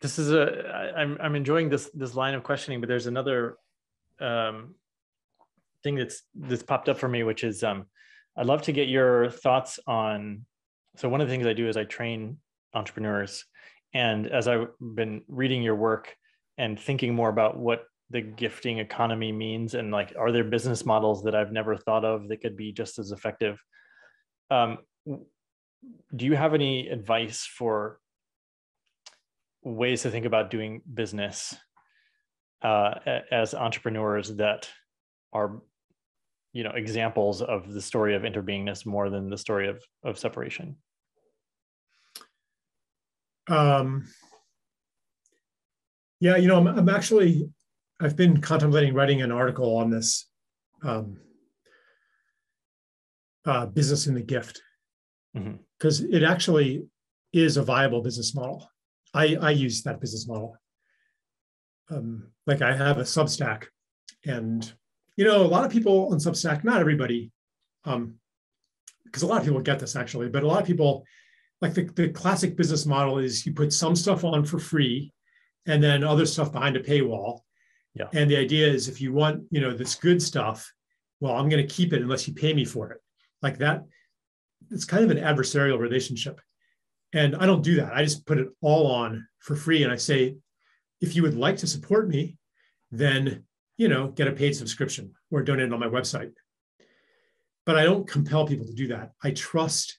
this is a I, I'm I'm enjoying this this line of questioning, but there's another um, thing that's that's popped up for me, which is um, I'd love to get your thoughts on. So one of the things I do is I train entrepreneurs, and as I've been reading your work and thinking more about what the gifting economy means, and like, are there business models that I've never thought of that could be just as effective? Um, do you have any advice for ways to think about doing business uh, as entrepreneurs that are you know examples of the story of interbeingness more than the story of of separation? Um yeah you know I'm, I'm actually i've been contemplating writing an article on this um uh, business in the gift. Because mm-hmm. it actually is a viable business model I, I use that business model. Um, like I have a Substack, and you know, a lot of people on Substack, not everybody, um, because a lot of people get this actually, but a lot of people, like the, the classic business model is you put some stuff on for free and then other stuff behind a paywall. Yeah. And the idea is if you want, you know, this good stuff, well, I'm going to keep it unless you pay me for it. Like that, it's kind of an adversarial relationship. And I don't do that. I just put it all on for free. And I say, if you would like to support me, then, you know, get a paid subscription or donate on my website. But I don't compel people to do that. I trust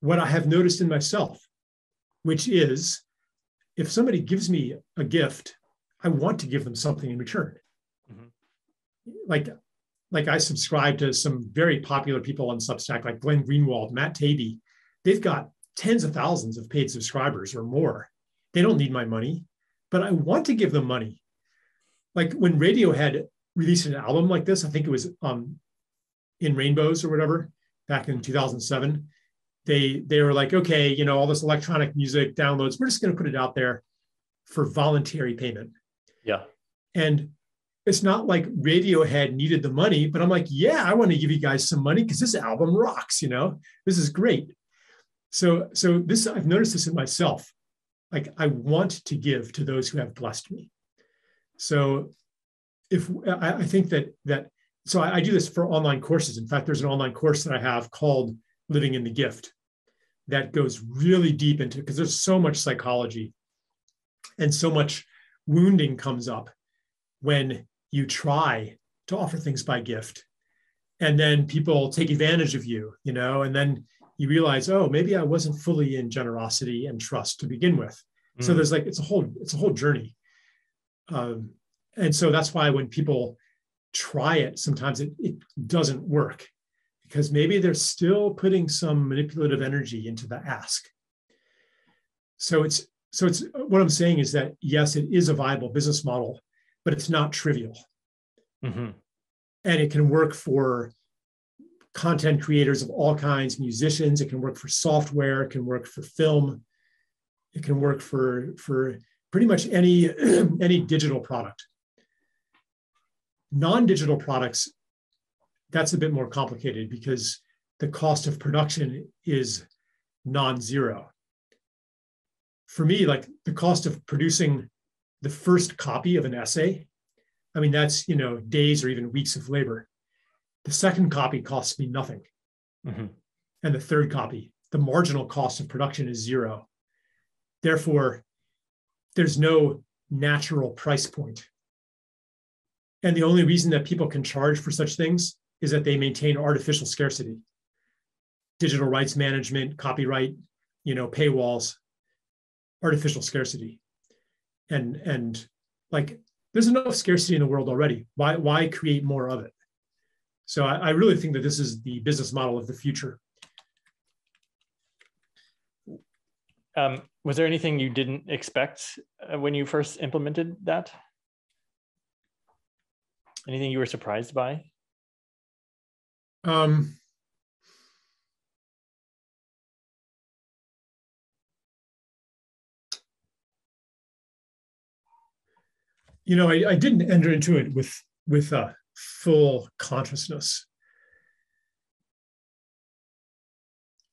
what I have noticed in myself, which is if somebody gives me a gift, I want to give them something in return. Mm-hmm. Like, like I subscribe to some very popular people on Substack, like Glenn Greenwald, Matt Taibbi. They've got tens of thousands of paid subscribers or more. They don't need my money, but I want to give them money. Like when Radiohead released an album like this, I think it was um, in Rainbows or whatever back in 2007. They they were like, okay, you know, all this electronic music downloads, we're just going to put it out there for voluntary payment. Yeah. And it's not like Radiohead needed the money, but I'm like, yeah, I want to give you guys some money because this album rocks, you know, this is great. So, so this I've noticed this in myself. Like I want to give to those who have blessed me. So, if I, I think that that so I, I do this for online courses. In fact, there's an online course that I have called Living in the Gift that goes really deep into because there's so much psychology and so much wounding comes up when you try to offer things by gift and then people take advantage of you you know and then you realize, oh, maybe I wasn't fully in generosity and trust to begin with. Mm. So there's like it's a whole it's a whole journey, um, and so that's why when people try it, sometimes it, it doesn't work because maybe they're still putting some manipulative energy into the ask. So it's so it's what I'm saying is that yes, it is a viable business model, but it's not trivial, mm-hmm. and it can work for content creators of all kinds, musicians. It can work for software. It can work for film. It can work for, for pretty much any, any digital product. Non-digital products, that's a bit more complicated because the cost of production is non-zero. For me, like the cost of producing the first copy of an essay, I mean, that's, you know, days or even weeks of labor the second copy costs me nothing. Mm-hmm. And the third copy, the marginal cost of production is zero. Therefore, there's no natural price point. And the only reason that people can charge for such things is that they maintain artificial scarcity. Digital rights management, copyright, you know, paywalls, artificial scarcity. And and like there's enough scarcity in the world already. Why why create more of it? So I, I really think that this is the business model of the future. Um, was there anything you didn't expect uh, when you first implemented that? Anything you were surprised by? Um, you know, I, I, didn't enter into it with with uh, full consciousness.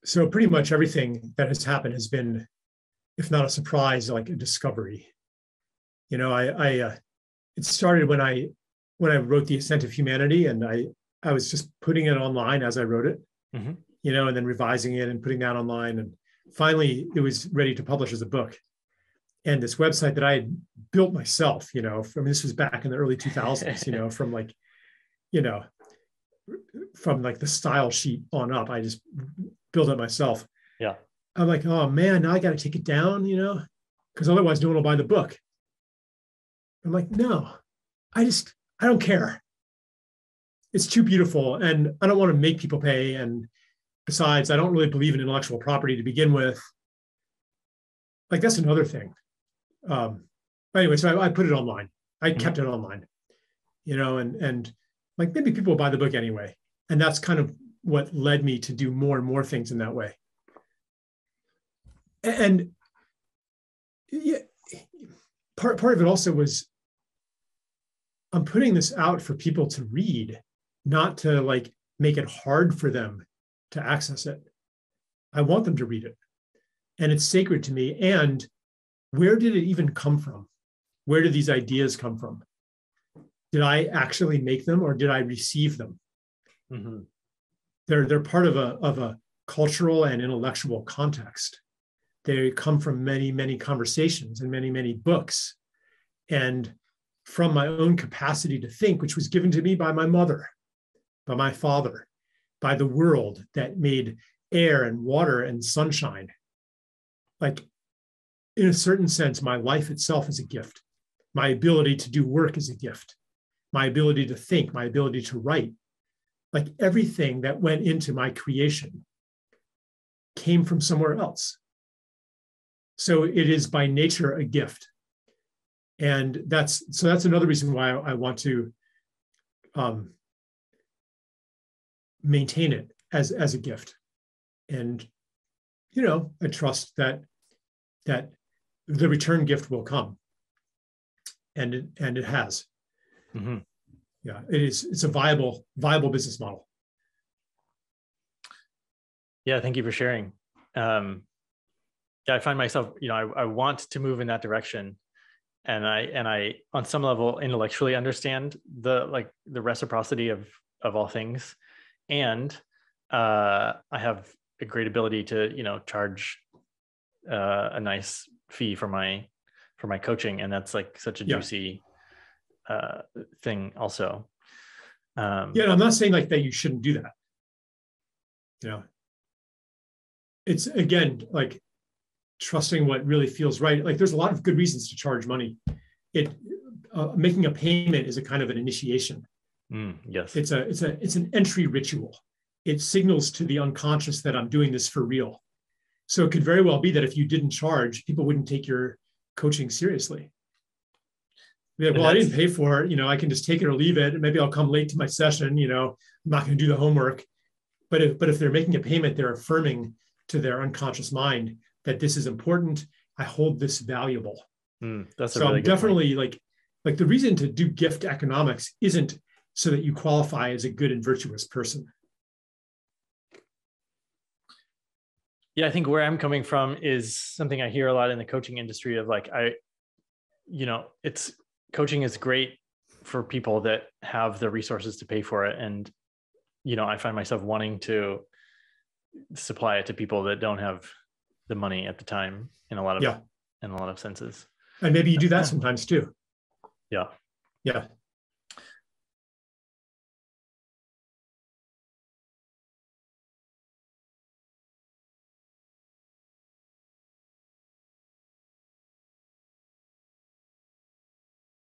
So pretty much everything that has happened has been if not a surprise, like a discovery. You know, I, I uh, it started when I when I wrote the Ascent of Humanity, and I I was just putting it online as I wrote it, mm-hmm. you know, and then revising it and putting that online, and finally it was ready to publish as a book. And this website that I had built myself, you know, from this was back in the early 2000s, you know, from like, you know, from like the style sheet on up, I just build it myself. Yeah. I'm like, oh man, now I got to take it down, you know, because otherwise no one will buy the book. I'm like, no, I just, I don't care. It's too beautiful. And I don't want to make people pay. And besides, I don't really believe in intellectual property to begin with. Like, that's another thing. Um, but anyway, so I, I put it online. I mm-hmm. kept it online, you know, and, and like maybe people will buy the book anyway. And that's kind of what led me to do more and more things in that way. And yeah, part part of it also was I'm putting this out for people to read, not to like make it hard for them to access it. I want them to read it. And it's sacred to me. And where did it even come from? Where did these ideas come from? Did I actually make them or did I receive them? Mm-hmm. They're, they're part of a, of a cultural and intellectual context. They come from many, many conversations and many, many books. And from my own capacity to think, which was given to me by my mother, by my father, by the world that made air and water and sunshine. Like, in a certain sense, my life itself is a gift. My ability to do work is a gift. My ability to think, my ability to write, like everything that went into my creation came from somewhere else. So it is by nature a gift and that's so that's another reason why I, want to um, maintain it as as a gift, and you know I trust that that the return gift will come, and it, and it has. Mm-hmm. Yeah, it is. It's a viable viable business model. Yeah, thank you for sharing. Um, yeah, I find myself, you know, I, I want to move in that direction and i and i on some level intellectually understand the like the reciprocity of of all things and uh i have a great ability to you know charge uh, a nice fee for my for my coaching and that's like such a yeah. juicy uh thing also um yeah i'm not saying like that you shouldn't do that you know it's again like trusting what really feels right. Like there's a lot of good reasons to charge money. It uh, making a payment is a kind of an initiation. Mm, yes, it's a it's a it's an entry ritual. It signals to the unconscious that I'm doing this for real. So it could very well be that if you didn't charge, people wouldn't take your coaching seriously. Like, well, I didn't pay for it. You know, I can just take it or leave it. Maybe I'll come late to my session. You know, I'm not going to do the homework. But if but if they're making a payment, they're affirming to their unconscious mind that this is important. I hold this valuable. Mm, that's so really I'm definitely point. like like the reason to do gift economics isn't so that you qualify as a good and virtuous person. Yeah, I think where I'm coming from is something I hear a lot in the coaching industry of like I you know, it's coaching is great for people that have the resources to pay for it and you know, I find myself wanting to supply it to people that don't have the money at the time in a lot of yeah. in a lot of senses. And maybe you do that sometimes too. Yeah. Yeah.